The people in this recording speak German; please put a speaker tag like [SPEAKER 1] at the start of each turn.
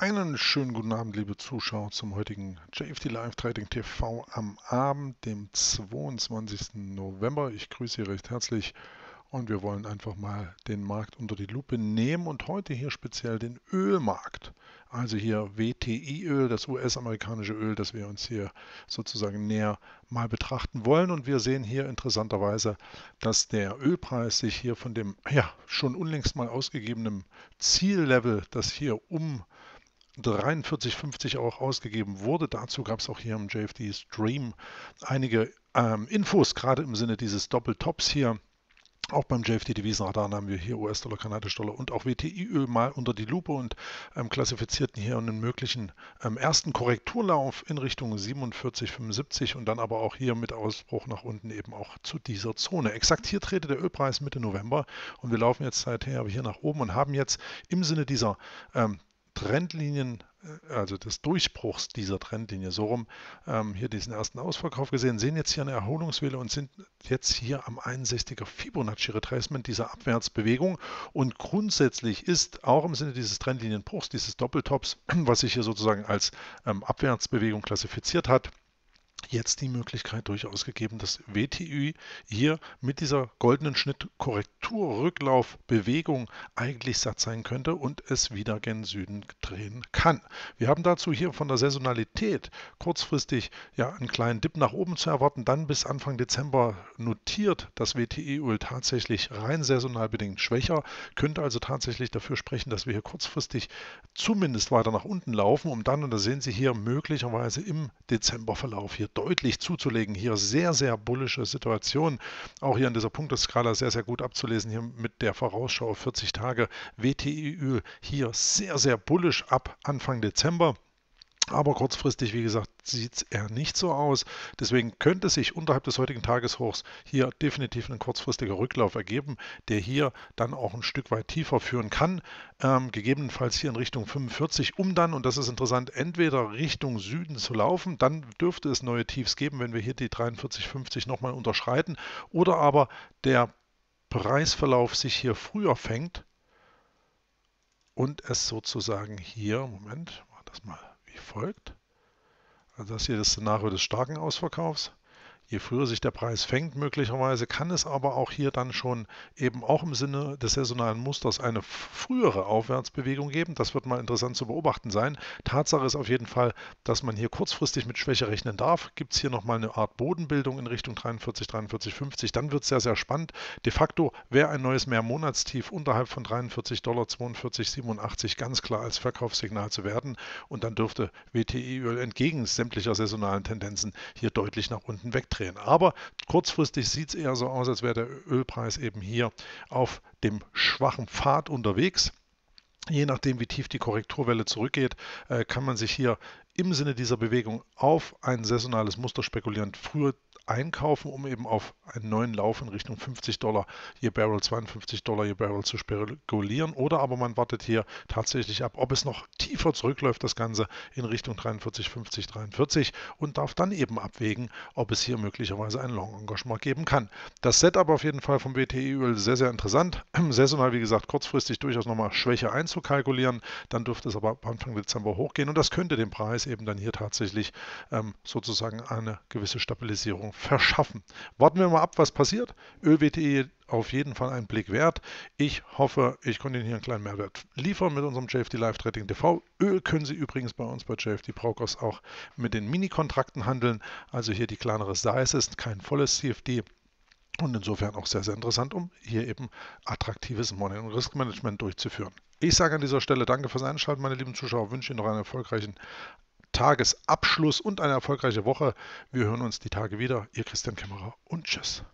[SPEAKER 1] Einen schönen guten Abend, liebe Zuschauer, zum heutigen JFD Live Trading TV am Abend, dem 22. November. Ich grüße Sie recht herzlich und wir wollen einfach mal den Markt unter die Lupe nehmen und heute hier speziell den Ölmarkt. Also hier WTI-Öl, das US-amerikanische Öl, das wir uns hier sozusagen näher mal betrachten wollen. Und wir sehen hier interessanterweise, dass der Ölpreis sich hier von dem ja schon unlängst mal ausgegebenen Ziellevel, das hier um 43,50 auch ausgegeben wurde. Dazu gab es auch hier im JFD Stream einige ähm, Infos, gerade im Sinne dieses Doppeltops hier. Auch beim JFD-Devisenradar haben wir hier US-Dollar, Kanadisch-Dollar und auch WTI-Öl mal unter die Lupe und ähm, klassifizierten hier einen möglichen ähm, ersten Korrekturlauf in Richtung 47,75 und dann aber auch hier mit Ausbruch nach unten eben auch zu dieser Zone. Exakt hier trete der Ölpreis Mitte November und wir laufen jetzt seither hier nach oben und haben jetzt im Sinne dieser ähm, Trendlinien, äh, also des Durchbruchs dieser Trendlinie, so rum, ähm, hier diesen ersten Ausverkauf gesehen, sehen jetzt hier eine Erholungswelle und sind jetzt hier am 61er Fibonacci Retracement dieser Abwärtsbewegung. Und grundsätzlich ist auch im Sinne dieses Trendlinienbruchs, dieses Doppeltops, was sich hier sozusagen als ähm, Abwärtsbewegung klassifiziert hat, jetzt die Möglichkeit durchaus gegeben, dass WTÜ hier mit dieser goldenen Schnittkorrekturrücklaufbewegung eigentlich satt sein könnte und es wieder gen Süden drehen kann. Wir haben dazu hier von der Saisonalität kurzfristig ja einen kleinen Dip nach oben zu erwarten, dann bis Anfang Dezember notiert das WTI-Öl tatsächlich rein saisonal bedingt schwächer, könnte also tatsächlich dafür sprechen, dass wir hier kurzfristig zumindest weiter nach unten laufen, um dann, und da sehen Sie hier möglicherweise im Dezemberverlauf hier deutlich zuzulegen. Hier sehr, sehr bullische Situation. Auch hier an dieser Punkteskala sehr, sehr gut abzulesen. Hier mit der Vorausschau auf 40 Tage. WTI-Öl hier sehr, sehr bullisch ab Anfang Dezember. Aber kurzfristig, wie gesagt, sieht es eher nicht so aus. Deswegen könnte sich unterhalb des heutigen Tageshochs hier definitiv ein kurzfristiger Rücklauf ergeben, der hier dann auch ein Stück weit tiefer führen kann. Ähm, gegebenenfalls hier in Richtung 45, um dann, und das ist interessant, entweder Richtung Süden zu laufen, dann dürfte es neue Tiefs geben, wenn wir hier die 43,50 nochmal unterschreiten, oder aber der Preisverlauf sich hier früher fängt und es sozusagen hier, Moment, mach das mal wie folgt. Also das hier das Szenario des starken Ausverkaufs. Je früher sich der Preis fängt, möglicherweise kann es aber auch hier dann schon eben auch im Sinne des saisonalen Musters eine frühere Aufwärtsbewegung geben. Das wird mal interessant zu beobachten sein. Tatsache ist auf jeden Fall, dass man hier kurzfristig mit Schwäche rechnen darf. Gibt es hier nochmal eine Art Bodenbildung in Richtung 43, 43, 50, dann wird es sehr, sehr spannend. De facto wäre ein neues Mehrmonatstief unterhalb von 43 Dollar 42, 87 ganz klar als Verkaufssignal zu werden. Und dann dürfte WTI-Öl entgegen sämtlicher saisonalen Tendenzen hier deutlich nach unten wegtreten drehen. Aber kurzfristig sieht es eher so aus, als wäre der Ölpreis eben hier auf dem schwachen Pfad unterwegs. Je nachdem, wie tief die Korrekturwelle zurückgeht, äh, kann man sich hier im Sinne dieser Bewegung auf ein saisonales Muster spekulieren. Früher einkaufen, um eben auf einen neuen Lauf in Richtung 50 Dollar je Barrel, 52 Dollar je Barrel zu spekulieren. Oder aber man wartet hier tatsächlich ab, ob es noch tiefer zurückläuft, das Ganze in Richtung 43, 50, 43 und darf dann eben abwägen, ob es hier möglicherweise ein Long-Engagement geben kann. Das Setup auf jeden Fall vom WTI-Öl sehr, sehr interessant. Saisonal, wie gesagt, kurzfristig durchaus nochmal Schwäche einzukalkulieren. Dann dürfte es aber Anfang Dezember hochgehen und das könnte dem Preis eben dann hier tatsächlich ähm, sozusagen eine gewisse Stabilisierung verschaffen. Warten wir mal ab, was passiert. ÖWTE auf jeden Fall einen Blick wert. Ich hoffe, ich konnte Ihnen hier einen kleinen Mehrwert liefern mit unserem JFD Live Trading TV. Öl können Sie übrigens bei uns bei JFD Brokers auch mit den Mini-Kontrakten handeln. Also hier die kleinere Size ist kein volles CFD. Und insofern auch sehr, sehr interessant, um hier eben attraktives Money- und Risk Management durchzuführen. Ich sage an dieser Stelle danke fürs Einschalten, meine lieben Zuschauer. Wünsche Ihnen noch einen erfolgreichen Tagesabschluss und eine erfolgreiche Woche. Wir hören uns die Tage wieder. Ihr Christian Kämmerer und tschüss.